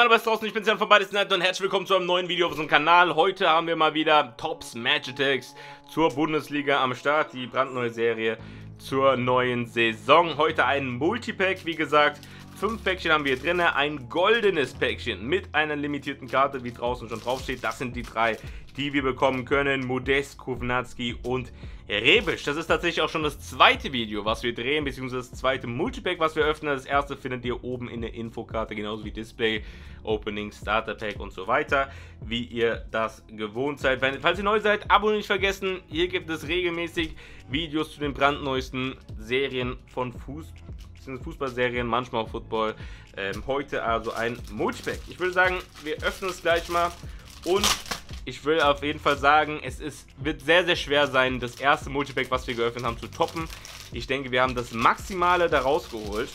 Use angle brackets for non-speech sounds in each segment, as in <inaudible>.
meine was draußen, ich bin Jan von Beides Night und herzlich willkommen zu einem neuen Video auf unserem Kanal. Heute haben wir mal wieder Tops Match Attacks zur Bundesliga am Start, die brandneue Serie zur neuen Saison. Heute ein Multipack, wie gesagt. Fünf Päckchen haben wir drin, ein goldenes Päckchen mit einer limitierten Karte, wie draußen schon draufsteht. Das sind die drei, die wir bekommen können. Modest, Kovnatski und Rebisch. Das ist tatsächlich auch schon das zweite Video, was wir drehen, beziehungsweise das zweite Multipack, was wir öffnen. Das erste findet ihr oben in der Infokarte, genauso wie Display, Opening, Starter Pack und so weiter, wie ihr das gewohnt seid. Falls ihr neu seid, Abo nicht vergessen. Hier gibt es regelmäßig Videos zu den brandneuesten Serien von Fuß Fußballserien, manchmal auch Football. Ähm, heute also ein Multipack. Ich würde sagen, wir öffnen es gleich mal und ich will auf jeden Fall sagen, es ist, wird sehr, sehr schwer sein, das erste Multipack, was wir geöffnet haben, zu toppen. Ich denke, wir haben das Maximale da rausgeholt.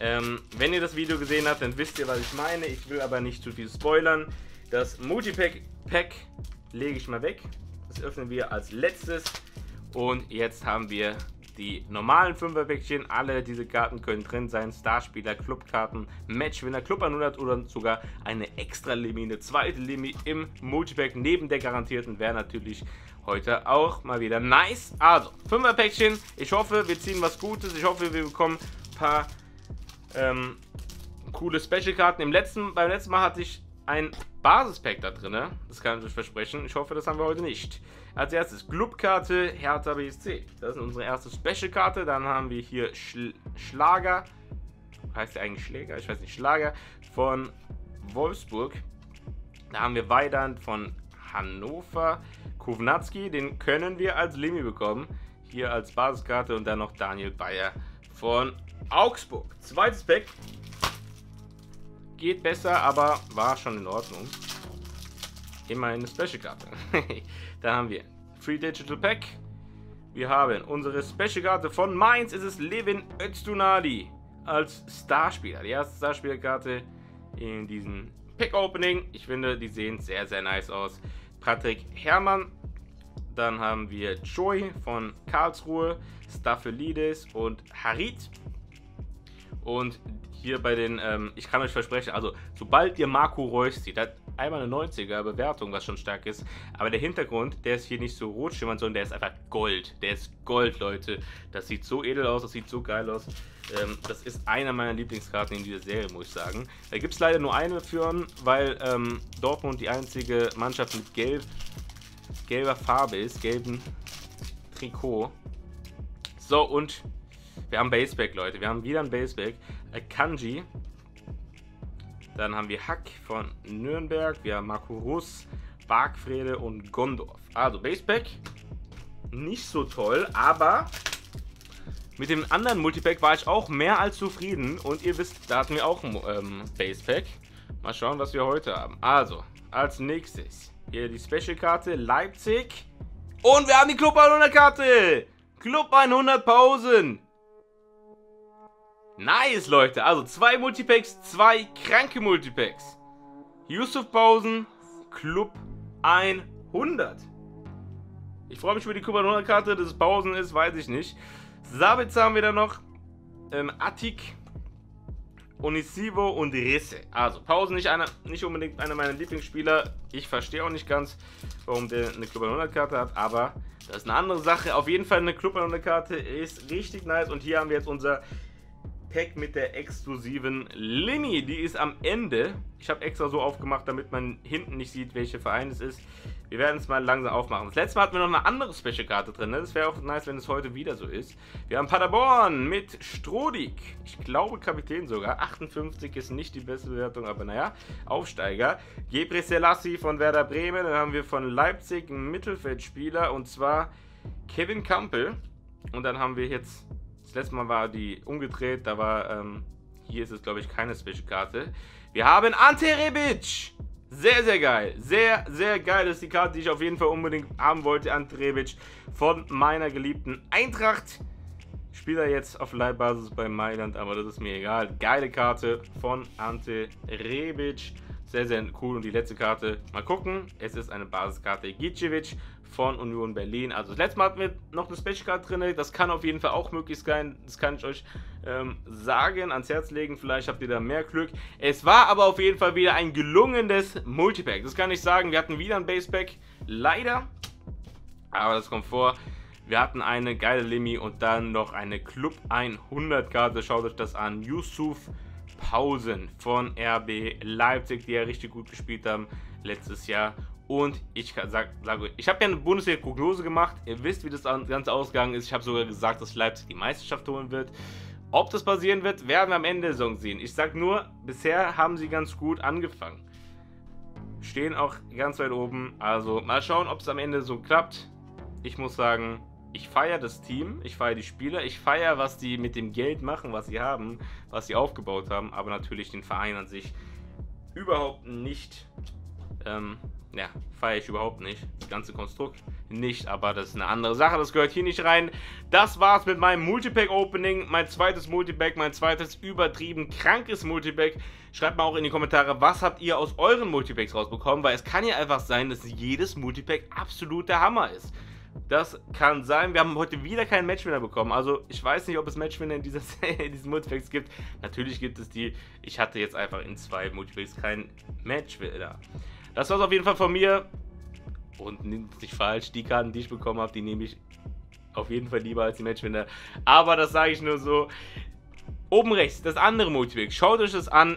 Ähm, wenn ihr das Video gesehen habt, dann wisst ihr, was ich meine. Ich will aber nicht zu viel spoilern. Das Multipack-Pack lege ich mal weg. Das öffnen wir als letztes. Und jetzt haben wir die normalen 5er-Päckchen, alle diese Karten können drin sein. Starspieler, Clubkarten, Matchwinner, Club 100 oder sogar eine extra Limi, eine zweite Limi im Multipack neben der garantierten wäre natürlich heute auch mal wieder nice. Also, 5er-Päckchen. Ich hoffe, wir ziehen was Gutes. Ich hoffe, wir bekommen ein paar ähm, coole Special-Karten. Letzten, beim letzten Mal hatte ich ein Basispack da drin. Das kann ich euch versprechen. Ich hoffe, das haben wir heute nicht. Als erstes Clubkarte Hertha BSC. Das ist unsere erste Special-Karte. Dann haben wir hier Schl Schlager. Heißt der eigentlich Schläger? Ich weiß nicht. Schlager von Wolfsburg. Da haben wir Weidand von Hannover. Kovnatski, den können wir als Limi bekommen. Hier als Basiskarte. Und dann noch Daniel Bayer von Augsburg. Zweites Pack geht besser, aber war schon in Ordnung. Immerhin eine Special-Karte. <laughs> Dann haben wir Free Digital Pack. Wir haben unsere Special-Karte von Mainz. Ist es Levin Öztunadi als Starspieler. Die erste Starspielerkarte in diesem Pack-Opening. Ich finde, die sehen sehr, sehr nice aus. Patrick Herrmann. Dann haben wir Joy von Karlsruhe, Staphylides und Harit. Und hier bei den, ähm, ich kann euch versprechen, also sobald ihr Marco Reus zieht, hat einmal eine 90er Bewertung, was schon stark ist, aber der Hintergrund, der ist hier nicht so rot schimmernd, sondern der ist einfach Gold. Der ist Gold, Leute. Das sieht so edel aus, das sieht so geil aus. Ähm, das ist einer meiner Lieblingskarten in dieser Serie, muss ich sagen. Da gibt es leider nur eine für, weil ähm, Dortmund die einzige Mannschaft mit gelb, gelber Farbe ist, gelben Trikot. So, und wir haben Baseback, Leute. Wir haben wieder ein Baseback. Kanji. Dann haben wir Hack von Nürnberg. Wir haben Marco Russ, Bargfrede und Gondorf. Also Baseback nicht so toll, aber mit dem anderen Multipack war ich auch mehr als zufrieden. Und ihr wisst, da hatten wir auch ein ähm, Basepack. Mal schauen, was wir heute haben. Also, als nächstes hier die Special-Karte Leipzig. Und wir haben die Club 100 Karte. Club 100 Pausen. Nice, Leute. Also zwei Multipacks, zwei kranke Multipacks. Yusuf Pausen, Club 100. Ich freue mich über die Club 100 Karte. Dass es Pausen ist, weiß ich nicht. Sabitzer haben wir da noch. Ähm, Attik, Onisivo und Risse. Also, Pausen nicht, einer, nicht unbedingt einer meiner Lieblingsspieler. Ich verstehe auch nicht ganz, warum der eine Club 100 Karte hat, aber das ist eine andere Sache. Auf jeden Fall eine Club 100 Karte ist richtig nice. Und hier haben wir jetzt unser Pack mit der exklusiven Limi. Die ist am Ende. Ich habe extra so aufgemacht, damit man hinten nicht sieht, welche Verein es ist. Wir werden es mal langsam aufmachen. Das letzte Mal hatten wir noch eine andere Special-Karte drin. Ne? Das wäre auch nice, wenn es heute wieder so ist. Wir haben Paderborn mit Strodig. Ich glaube Kapitän sogar. 58 ist nicht die beste Bewertung, aber naja. Aufsteiger. Gebre Selassie von Werder Bremen. Dann haben wir von Leipzig einen Mittelfeldspieler und zwar Kevin Campbell. Und dann haben wir jetzt das letzte Mal war die umgedreht, da war, ähm, hier ist es glaube ich keine Special-Karte. Wir haben Ante Rebic. Sehr, sehr geil. Sehr, sehr geil. Das ist die Karte, die ich auf jeden Fall unbedingt haben wollte. Ante Rebic von meiner geliebten Eintracht. Spieler jetzt auf Leihbasis bei Mailand, aber das ist mir egal. Geile Karte von Ante Rebic Sehr, sehr cool. Und die letzte Karte, mal gucken. Es ist eine Basiskarte Gicevic von Union Berlin. Also das letzte Mal hatten wir noch eine Special Card drin. Das kann auf jeden Fall auch möglich sein. Das kann ich euch ähm, sagen, ans Herz legen. Vielleicht habt ihr da mehr Glück. Es war aber auf jeden Fall wieder ein gelungenes Multipack. Das kann ich sagen. Wir hatten wieder ein Basepack. Leider. Aber das kommt vor. Wir hatten eine geile Limi und dann noch eine Club 100 Karte. Schaut euch das an. Yusuf Pausen von RB Leipzig, die ja richtig gut gespielt haben letztes Jahr. Und ich sage, sag, ich habe ja eine Bundesliga-Prognose gemacht. Ihr wisst, wie das Ganze ausgegangen ist. Ich habe sogar gesagt, dass Leipzig die Meisterschaft holen wird. Ob das passieren wird, werden wir am Ende der Saison sehen. Ich sage nur, bisher haben sie ganz gut angefangen. Stehen auch ganz weit oben. Also mal schauen, ob es am Ende so klappt. Ich muss sagen, ich feiere das Team, ich feiere die Spieler, ich feiere, was die mit dem Geld machen, was sie haben, was sie aufgebaut haben, aber natürlich den Verein an sich überhaupt nicht. Ähm, ja, feiere ich überhaupt nicht. Das ganze Konstrukt nicht, aber das ist eine andere Sache, das gehört hier nicht rein. Das war's mit meinem Multipack-Opening, mein zweites Multipack, mein zweites übertrieben krankes Multipack. Schreibt mal auch in die Kommentare, was habt ihr aus euren Multipacks rausbekommen, weil es kann ja einfach sein, dass jedes Multipack absolut der Hammer ist. Das kann sein. Wir haben heute wieder keinen Matchwinner bekommen. Also ich weiß nicht, ob es Matchwinner in, dieser, <laughs> in diesen Multipacks gibt. Natürlich gibt es die. Ich hatte jetzt einfach in zwei Multipacks keinen Matchwinner. Das war es auf jeden Fall von mir. Und nimmt nicht falsch, die Karten, die ich bekommen habe, die nehme ich auf jeden Fall lieber als die Matchwinner. Aber das sage ich nur so. Oben rechts, das andere Multipack. Schaut euch das an.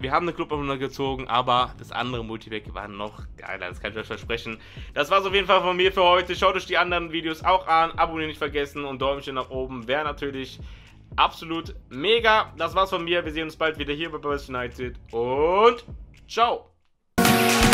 Wir haben eine Club gezogen, aber das andere Multipack war noch geiler, das kann ich euch versprechen. Das war es auf jeden Fall von mir für heute. Schaut euch die anderen Videos auch an, abonnieren nicht vergessen und Däumchen nach oben wäre natürlich absolut mega. Das war's von mir, wir sehen uns bald wieder hier bei Burst United und ciao! Thank you.